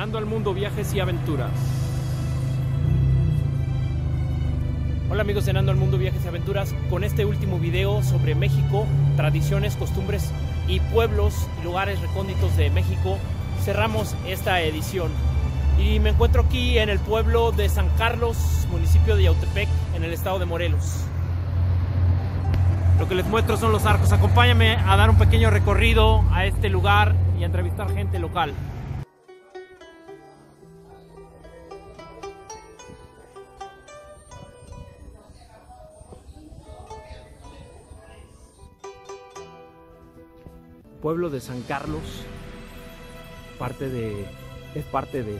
Nando al Mundo Viajes y Aventuras. Hola amigos de Nando al Mundo Viajes y Aventuras, con este último video sobre México, tradiciones, costumbres y pueblos y lugares recónditos de México, cerramos esta edición. Y me encuentro aquí en el pueblo de San Carlos, municipio de Yautepec, en el estado de Morelos. Lo que les muestro son los arcos. Acompáñame a dar un pequeño recorrido a este lugar y entrevistar gente local. Pueblo de San Carlos, parte de es parte de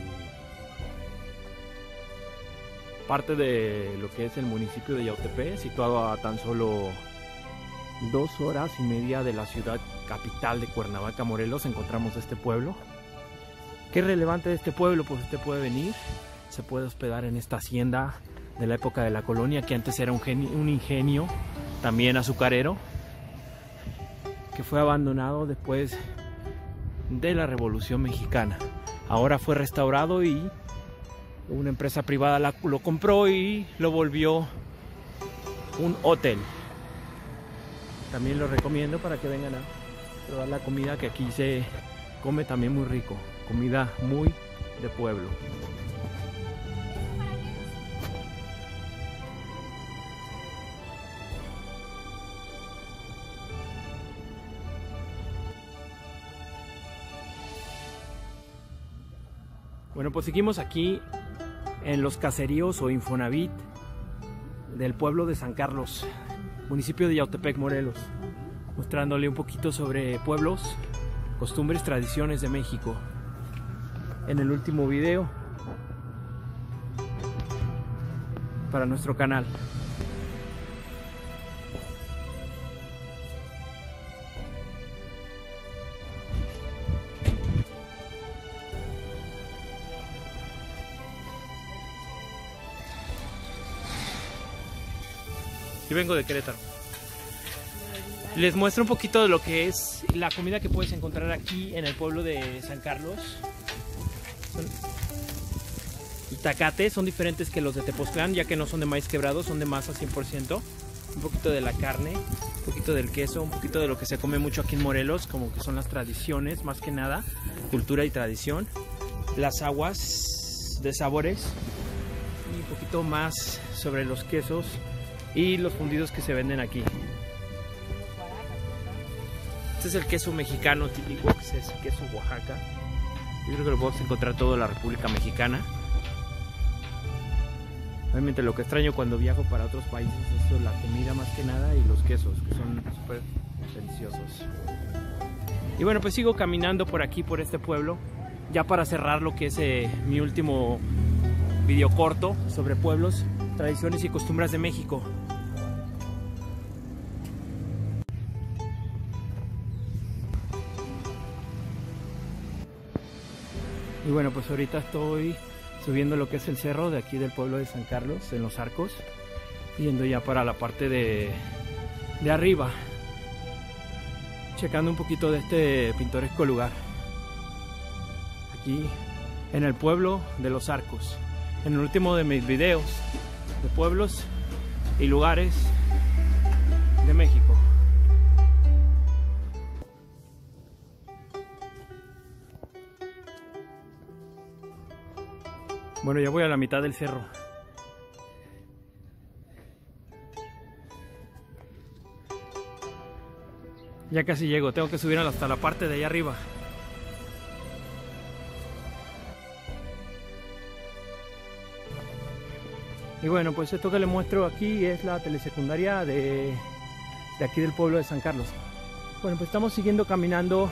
parte de lo que es el municipio de Yautepec, situado a tan solo dos horas y media de la ciudad capital de Cuernavaca, Morelos, encontramos este pueblo. ¿Qué relevante de este pueblo? Pues usted puede venir, se puede hospedar en esta hacienda de la época de la colonia, que antes era un, un ingenio, también azucarero, que fue abandonado después de la Revolución Mexicana. Ahora fue restaurado y una empresa privada lo compró y lo volvió un hotel. También lo recomiendo para que vengan a probar la comida que aquí se come también muy rico. Comida muy de pueblo. Bueno, pues seguimos aquí en los caseríos o Infonavit del pueblo de San Carlos, municipio de Yautepec, Morelos, mostrándole un poquito sobre pueblos, costumbres, tradiciones de México. En el último video para nuestro canal. Yo vengo de Querétaro. Les muestro un poquito de lo que es la comida que puedes encontrar aquí en el pueblo de San Carlos. Son itacates, son diferentes que los de Tepoztlán, ya que no son de maíz quebrado, son de masa 100%. Un poquito de la carne, un poquito del queso, un poquito de lo que se come mucho aquí en Morelos, como que son las tradiciones, más que nada, cultura y tradición. Las aguas de sabores y un poquito más sobre los quesos y los fundidos que se venden aquí. Este es el queso mexicano típico, que es el queso Oaxaca. Yo creo que lo podemos encontrar todo en la República Mexicana. Obviamente lo que extraño cuando viajo para otros países es la comida más que nada y los quesos, que son súper deliciosos. Y bueno, pues sigo caminando por aquí, por este pueblo, ya para cerrar lo que es eh, mi último video corto sobre pueblos, tradiciones y costumbres de México. Y bueno, pues ahorita estoy subiendo lo que es el cerro de aquí del pueblo de San Carlos, en los arcos, yendo ya para la parte de, de arriba, checando un poquito de este pintoresco lugar. Aquí en el pueblo de los arcos, en el último de mis videos de pueblos y lugares de México. Bueno, ya voy a la mitad del cerro. Ya casi llego, tengo que subir hasta la parte de allá arriba. Y bueno, pues esto que les muestro aquí es la telesecundaria de, de aquí del pueblo de San Carlos. Bueno, pues estamos siguiendo caminando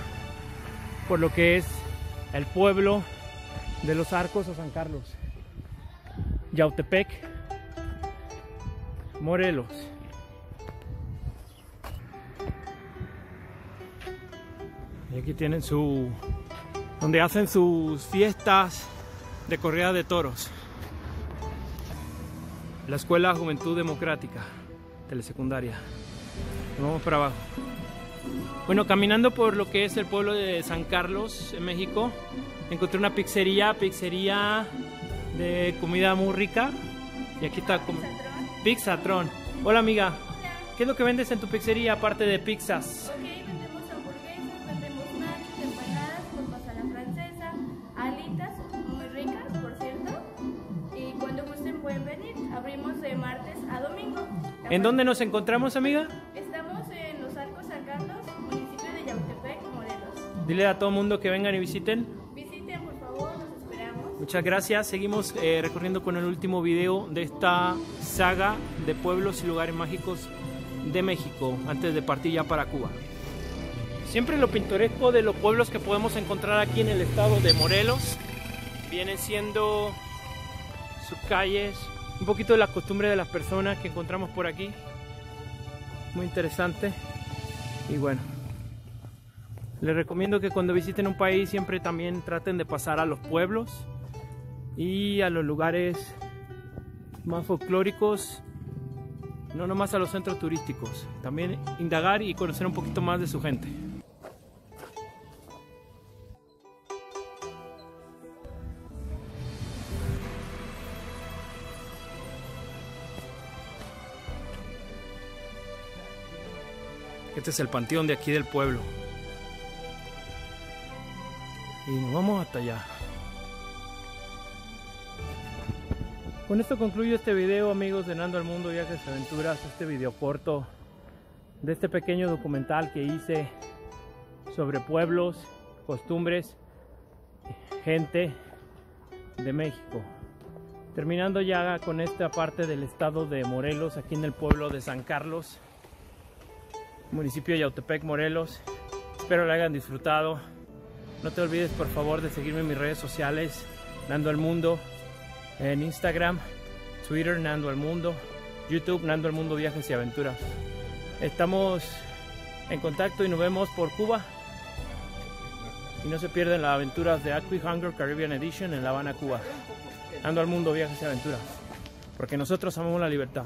por lo que es el pueblo de los Arcos o San Carlos. Yautepec, Morelos. Y aquí tienen su... donde hacen sus fiestas de corrida de toros. La Escuela Juventud Democrática, telesecundaria. Vamos para abajo. Bueno, caminando por lo que es el pueblo de San Carlos, en México, encontré una pizzería, pizzería de comida muy rica. Y aquí está como Pizzatron. Hola amiga. ¿Qué es lo que vendes en tu pizzería aparte de pizzas? Ok, vendemos hamburguesas, vendemos nachos, empanadas, papas a la francesa, alitas muy ricas, por cierto. Y cuando gusten pueden venir. Abrimos de martes a domingo. ¿En dónde nos encontramos, amiga? Estamos en Los Arcos San Carlos, municipio de Yautepec, Morelos. Dile a todo mundo que vengan y. Visiten, Muchas gracias. Seguimos eh, recorriendo con el último video de esta saga de pueblos y lugares mágicos de México antes de partir ya para Cuba. Siempre lo pintoresco de los pueblos que podemos encontrar aquí en el estado de Morelos vienen siendo sus calles, un poquito de las costumbres de las personas que encontramos por aquí. Muy interesante. Y bueno, les recomiendo que cuando visiten un país siempre también traten de pasar a los pueblos y a los lugares más folclóricos, no nomás a los centros turísticos, también indagar y conocer un poquito más de su gente. Este es el panteón de aquí del pueblo. Y nos vamos hasta allá. Con esto concluyo este video amigos de Nando al Mundo Viajes y Aventuras, este video corto de este pequeño documental que hice sobre pueblos, costumbres, gente de México. Terminando ya con esta parte del estado de Morelos, aquí en el pueblo de San Carlos, municipio de Yautepec, Morelos. Espero lo hayan disfrutado. No te olvides por favor de seguirme en mis redes sociales, Nando al Mundo, en Instagram, Twitter, Nando al Mundo, YouTube, Nando al Mundo Viajes y Aventuras. Estamos en contacto y nos vemos por Cuba. Y no se pierden las aventuras de Aqui Hunger Caribbean Edition en La Habana, Cuba. Nando al Mundo Viajes y Aventuras. Porque nosotros amamos la libertad.